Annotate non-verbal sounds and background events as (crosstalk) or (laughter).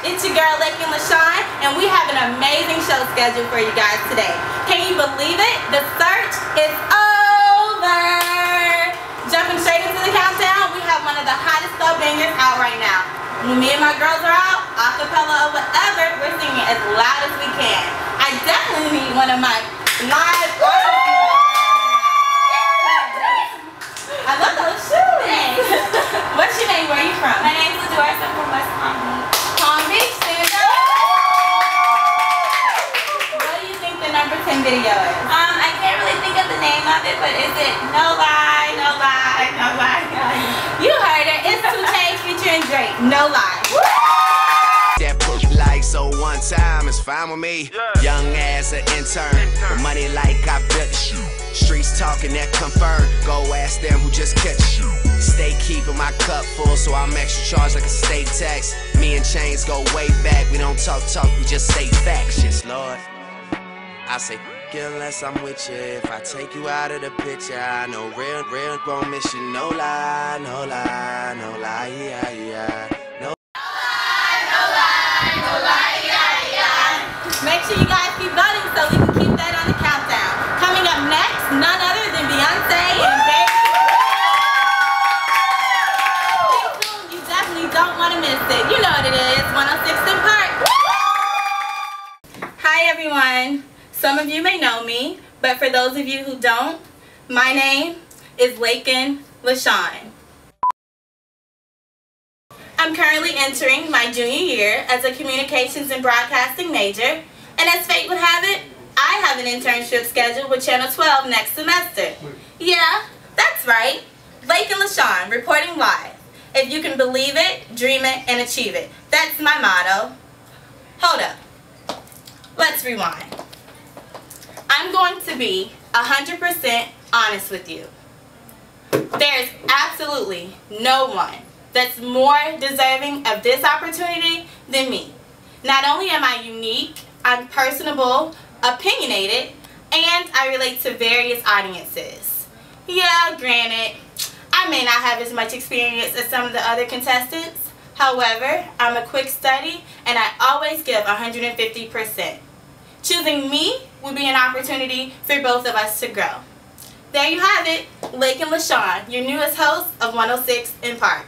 It's your girl, Lakin LaShawn, and we have an amazing show scheduled for you guys today. Can you believe it? The search is over! Jumping straight into the countdown, we have one of the hottest club bangers out right now. When me and my girls are out, acapella or whatever, we're singing as loud as we can. I definitely need one of my live I love those shoes. (laughs) What's your name? Where are you from? My name's Ladora. I'm from West Palm Beach. Palm Beach, stand up. What do you think the number 10 video is? Um, I can't really think of the name of it, but is it No Lie, No Lie, No Lie? No Lie? You heard it. It's 2 Chainz featuring Drake. No lie. That push like so one time is fine with me. Young as an intern, with money like I built you. Streets talking that confirm. Go ask them who just catch you. Stay keeping my cup full, so I'm extra charged like a state tax. Me and Chainz go way back. We don't talk talk, we just say facts. Yes, Lord. I say, unless I'm with you. If I take you out of the picture, I know real, real you. No lie, no lie, no lie, yeah, yeah. No Make sure you guys keep voting so we can keep that on the countdown. Coming up next, none other than Beyonce and. You definitely don't want to miss it. You know what it is. 106 & Park. Hi everyone. Some of you may know me, but for those of you who don't, my name is Lakin LaShawn. I'm currently entering my junior year as a communications and broadcasting major, and as fate would have it, I have an internship scheduled with Channel 12 next semester. Yeah, that's right. Lakin LaShawn reporting live. If you can believe it, dream it, and achieve it. That's my motto. Hold up. Let's rewind. I'm going to be 100% honest with you. There is absolutely no one that's more deserving of this opportunity than me. Not only am I unique, I'm personable, opinionated, and I relate to various audiences. Yeah, granted, I may not have as much experience as some of the other contestants. However, I'm a quick study and I always give 150%. Choosing me will be an opportunity for both of us to grow. There you have it, Lakin LaShawn, your newest host of 106 & Park.